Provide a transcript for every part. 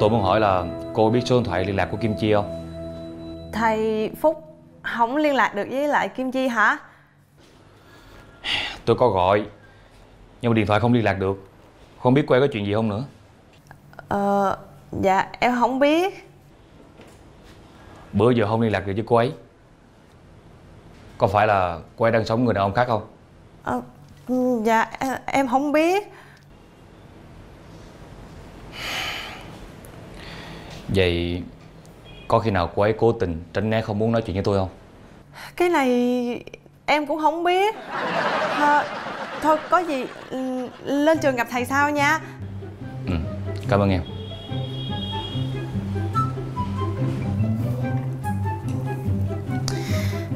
Tôi muốn hỏi là cô biết số điện thoại liên lạc của Kim Chi không? Thầy Phúc không liên lạc được với lại Kim Chi hả? Tôi có gọi Nhưng mà điện thoại không liên lạc được Không biết ấy có chuyện gì không nữa Ờ, dạ em không biết Bữa giờ không liên lạc được với cô ấy Có phải là cô ấy đang sống người đàn ông khác không? Ờ, dạ em, em không biết Vậy có khi nào cô ấy cố tình tránh né không muốn nói chuyện với tôi không? Cái này em cũng không biết. Ờ, Thôi có gì ừ, lên trường gặp thầy sau nha. Ừ, cảm ơn em.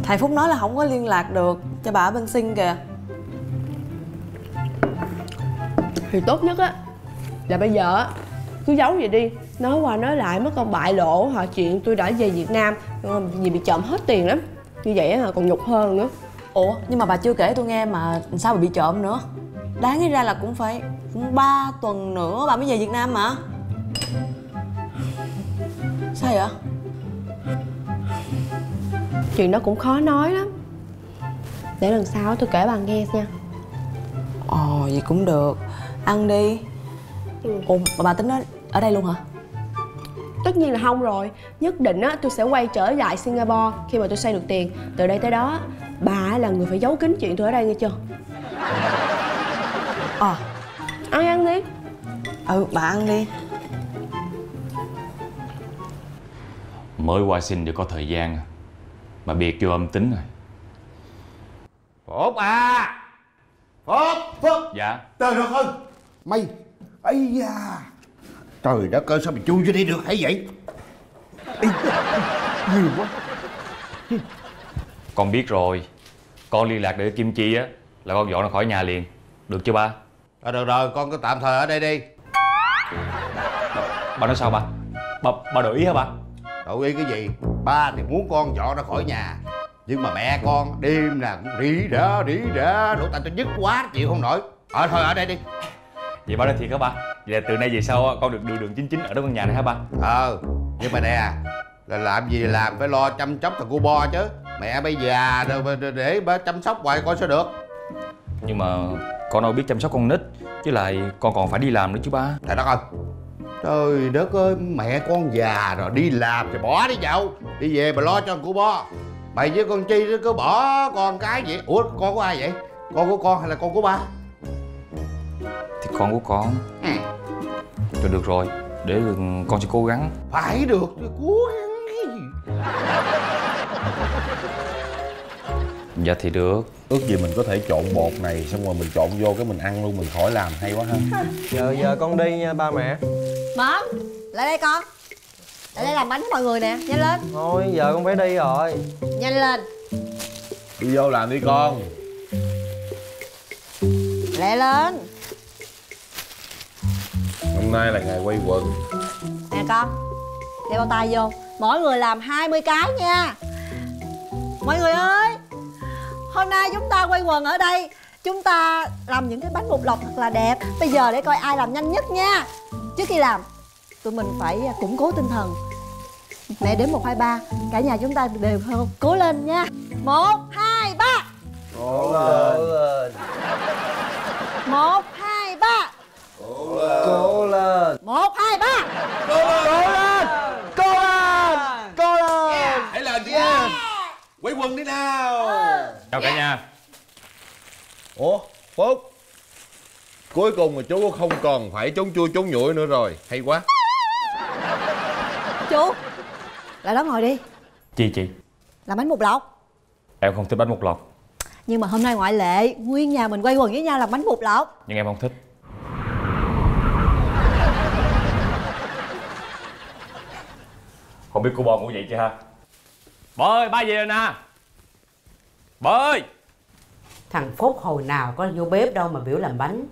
Thầy Phúc nói là không có liên lạc được cho bà ở bên sinh kìa. Thì tốt nhất á là bây giờ á cứ giấu vậy đi nói qua nói lại mất công bại lộ họ chuyện tôi đã về việt nam. Vì bị trộm hết tiền lắm. Như vậy á còn nhục hơn nữa. Ủa nhưng mà bà chưa kể tôi nghe mà sao bà bị trộm nữa? Đáng ra là cũng phải cũng 3 tuần nữa bà mới về Việt Nam mà. Sao vậy? chuyện đó cũng khó nói lắm. Để lần sau tôi kể bà nghe nha. Ồ vậy cũng được. Ăn đi. Ủa bà, bà tính ở, ở đây luôn hả? Tất nhiên là không rồi. Nhất định á tôi sẽ quay trở lại singapore khi mà tôi xây được tiền. Từ đây tới đó bà là người phải giấu kín chuyện tôi ở đây nghe chưa? Ờ ăn ăn đi. Ừ bà ăn đi. Mới qua sinh được có thời gian à. Mà biệt vô âm tính rồi. Phúc à! Phúc Phúc! Dạ? Trời đất ơi Mày ấy da Trời đất ơi sao mày chui vô đây được? Hay vậy? Nhiều quá. Con biết rồi. Con liên lạc được với Kim Chi á Là con dọn ra khỏi nhà liền. Được chưa ba? Rồi được rồi con cứ tạm thời ở đây đi. Ba nói sao ba? Ba, ba đổi ý hả ba? Đổi ý cái gì? Ba thì muốn con dọn ra khỏi nhà. Nhưng mà mẹ con đêm nào cũng rỉ rả rỉ rả. Đổ tay tôi nhức quá chịu không nổi. Ờ thôi ở đây đi. Vậy ba nói thiệt hả ba? Vậy là từ nay về sau á, con được đường đường chính chính ở đó con nhà này hả ba? Ờ Nhưng mà nè là làm gì làm phải lo chăm sóc thằng cô bo chứ. Mẹ bây già rồi để- bà chăm sóc hoài coi sao được. Nhưng mà con đâu biết chăm sóc con nít Chứ lại con còn phải đi làm nữa chứ ba. Trời đất ơi Trời đất ơi mẹ con già rồi đi làm thì bỏ đi dạo. Đi về mà lo cho thằng cô bo. Mày với con Chi nó cứ bỏ con cái vậy. Ủa con của ai vậy? Con của con hay là con của ba? Thì con của con. Ừ. Rồi được rồi. Để con sẽ cố gắng. Phải được cố gắng cái gì? Dạ thì được. Ước gì mình có thể trộn bột này xong rồi mình trộn vô cái mình ăn luôn mình khỏi làm hay quá ha. Giờ giờ con đi nha ba mẹ. Mom, lại đây con. Lại đây làm bánh mọi người nè, nhanh lên. Thôi giờ con phải đi rồi. Nhanh lên, đi vô làm đi con. Lẹ lên hôm nay là ngày quay quần. Nè con, đeo bao tay vô. Mỗi người làm 20 cái nha. Mọi người ơi Hôm nay chúng ta quay quần ở đây. Chúng ta làm những cái bánh bột lọc thật là đẹp. Bây giờ để coi ai làm nhanh nhất nha. Trước khi làm Tụi mình phải củng cố tinh thần. Mẹ đến 1, 2, 3 Cả nhà chúng ta đều cố lên nha. 1, 2, 3 Cố lên 1, 2, 3 Cố lên 1, 2, 3 Cố lên Cố lên Cố lên Hãy lên đi em Quay quần đi nào Chào cả nhà ủa phúc cuối cùng mà chú không còn phải trốn chui trốn nhủi nữa rồi. Hay quá. Chú Lại đó ngồi đi. Chi chị. Làm bánh bột lọc. Em không thích bánh bột lọc. Nhưng mà hôm nay ngoại lệ Nguyên nhà mình quay quần với nhau làm bánh bột lọc. Nhưng em không thích. Không biết cô bò ngủ vậy chưa ha? Bò ơi ba về rồi nè. Bò ơi Thằng Phúc hồi nào có vô bếp đâu mà biểu làm bánh.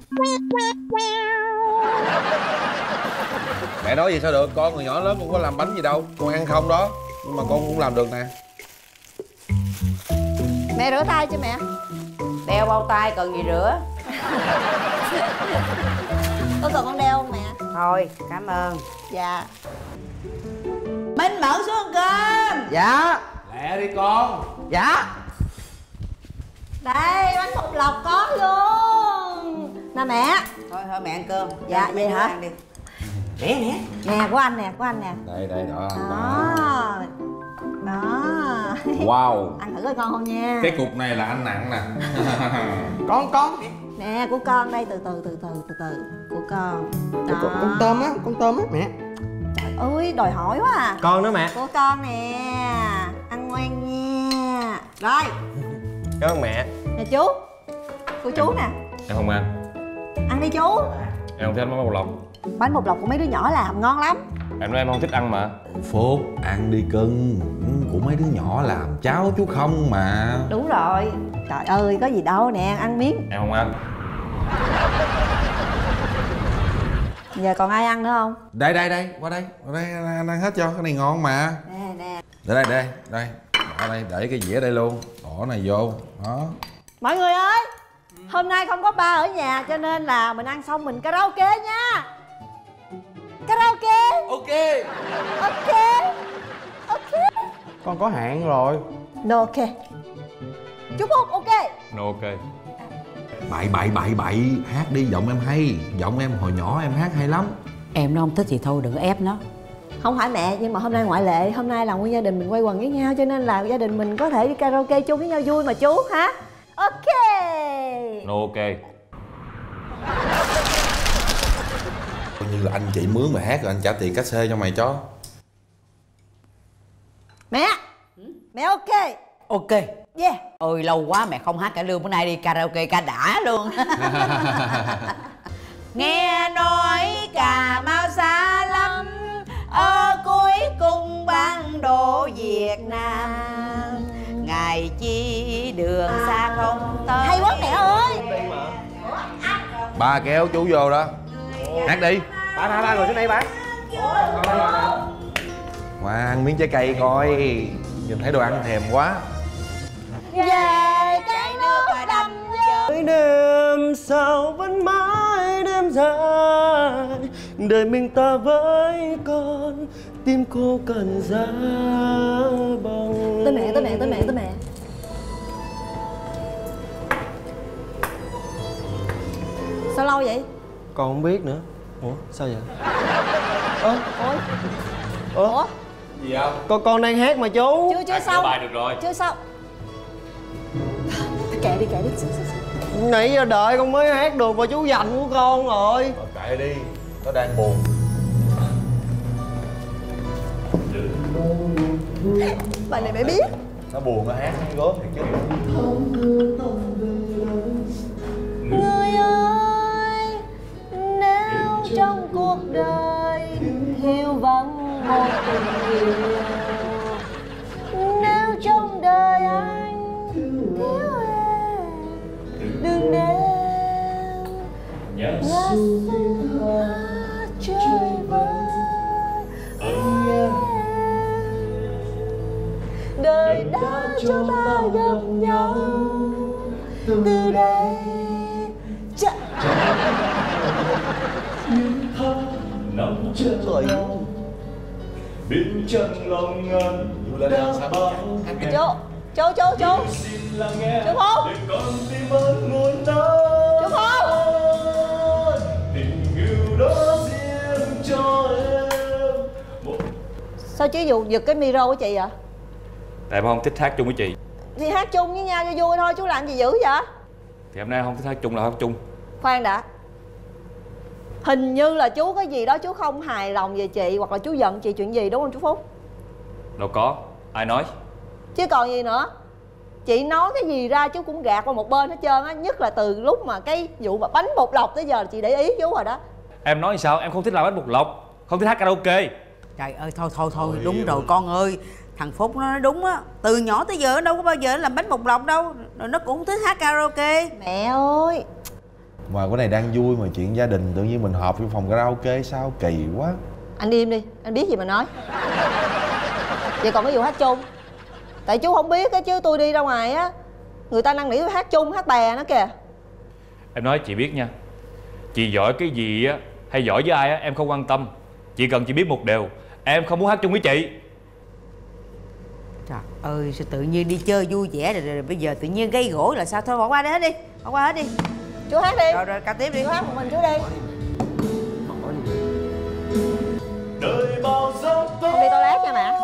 Mẹ nói vậy sao được? Con người nhỏ lớn cũng có làm bánh gì đâu. Con ăn không đó. Nhưng mà con cũng làm được nè. Mẹ rửa tay cho mẹ. Đeo bao tay cần gì rửa? Có cần con đeo không mẹ? Thôi cảm ơn. Dạ. Minh mở xuống cơm. Dạ. Lẹ đi con. Dạ đây bánh bột lọc có luôn. Nè mẹ. Thôi thôi mẹ ăn cơm. Dạ, Mấy vậy hả? ăn đi. Nè nè. Nè của anh nè của anh nè. Đây đây đó đó. đó. Wow. Ăn thử coi ngon không nha. Cái cục này là anh nặng nè. Con con. Nè của con đây từ từ từ từ từ từ. Của con. Đó. con, con tôm á Con tôm á mẹ. Trời ơi đòi hỏi quá à. Con nữa mẹ. Của con nè. Ăn ngoan nha. Rồi Cảm ơn mẹ. Nè chú của chú nè. Em không ăn. Ăn đi chú. Em không thích ăn bánh bột lọc. Bánh bột lọc của mấy đứa nhỏ làm ngon lắm. Em nói em không thích ăn mà. Phúc ăn đi cưng. Của mấy đứa nhỏ làm cháu chú không mà. Đúng rồi. Trời ơi có gì đâu nè ăn miếng. Em không ăn. Giờ còn ai ăn nữa không? Đây đây đây Qua đây. Qua đây anh ăn hết cho. Cái này ngon mà. Nè nè. Đây đây đây Đây Bỏ đây Để cái dĩa đây luôn. Bỏ này vô. Đó. Mọi người ơi hôm nay không có ba ở nhà cho nên là mình ăn xong mình karaoke nha. Karaoke. Ok. Ok. Ok. Con có hạn rồi. No ok. Chúc phúc ok. No ok. Bậy bậy bậy bậy. Hát đi giọng em hay. Giọng em hồi nhỏ em hát hay lắm. Em nó không thích thì thôi đừng ép nó không phải mẹ nhưng mà hôm nay ngoại lệ. Hôm nay là nguyên gia đình mình quay quần với nhau cho nên là gia đình mình có thể đi karaoke chung với nhau vui mà chú hả? Ok. No ok. Coi như là anh chị mướn mà hát rồi anh trả tiền cát xê cho mày cho mẹ. Mẹ ok. Ok. Yeah. Ôi lâu quá mẹ không hát cả lương bữa nay đi karaoke ca đã luôn. Nghe nói cà mau xa đường xa không? Tới hay quá mẹ ơi. Ba kéo chú vô đó. Hát đi. Ba ba ba ngồi xuống đây ba. Qua ăn miếng trái cây coi. Nhìn thấy đồ ăn thèm quá. Về cái nước đầm Mỗi đêm sao vẫn mãi đêm dài. Đời mình ta với con Tim cô cần giá bằng tới mẹ tới mẹ tới mẹ tới mẹ sao lâu vậy? Con không biết nữa. Ủa sao vậy? Ơ. Ủa? Ủa? Gì không? con con đang hát mà chú. Chưa chưa Ăn xong. bài được rồi. Chưa xong. Kệ đi kệ đi. Nãy giờ đợi con mới hát được mà chú dành của con rồi. Kệ đi. Nó đang buồn. Bài này mẹ biết. Nó buồn nó hát nó gớm thiệt chứ cuộc đời hiểu vắng một tình yêu. Nếu trong đời anh thiếu em đừng ngắt sương hoa chơi với em. Đời đã cho ta gặp nhau. từ đây Chà. Lên lên sao chú chú chú chú chú phong. Chú phong. Sao chú giật giật cái micro của chị vậy? Tại em không thích hát chung với chị. Thì hát chung với nhau cho vui thôi chú làm gì dữ vậy? Thì hôm nay không thích hát chung là hát chung. Khoan đã hình như là chú có gì đó chú không hài lòng về chị hoặc là chú giận chị chuyện gì đúng không chú phúc? Đâu có. Ai nói? Chứ còn gì nữa. Chị nói cái gì ra chú cũng gạt qua một bên hết trơn á nhất là từ lúc mà cái vụ mà bánh bột lọc tới giờ là chị để ý chú rồi đó. Em nói sao? Em không thích làm bánh bột lọc. Không thích hát karaoke. Trời ơi thôi thôi thôi đúng rồi con ơi. Thằng phúc nó nói đúng á. Từ nhỏ tới giờ nó đâu có bao giờ nó làm bánh bột lọc đâu. Rồi nó cũng thích hát karaoke. Mẹ ơi Mà cái này đang vui mà chuyện gia đình tự nhiên mình họp trong phòng karaoke sao kỳ quá. Anh im đi anh biết gì mà nói. Vậy còn cái vụ hát chung? Tại chú không biết á chứ tôi đi ra ngoài á người ta năn nỉ tôi hát chung hát bè nữa kìa. Em nói chị biết nha. Chị giỏi cái gì á hay giỏi với ai á em không quan tâm. Chỉ cần chị biết một điều em không muốn hát chung với chị. Trời ơi sao tự nhiên đi chơi vui vẻ rồi, rồi, rồi bây giờ tự nhiên gây gỗ là sao? Thôi bỏ qua đi hết đi bỏ qua hết đi chú hát đi. Rồi rồi ca tiếp đi. Chú hát một mình chú đi. Đời bao giông tố không đi toilet nha mẹ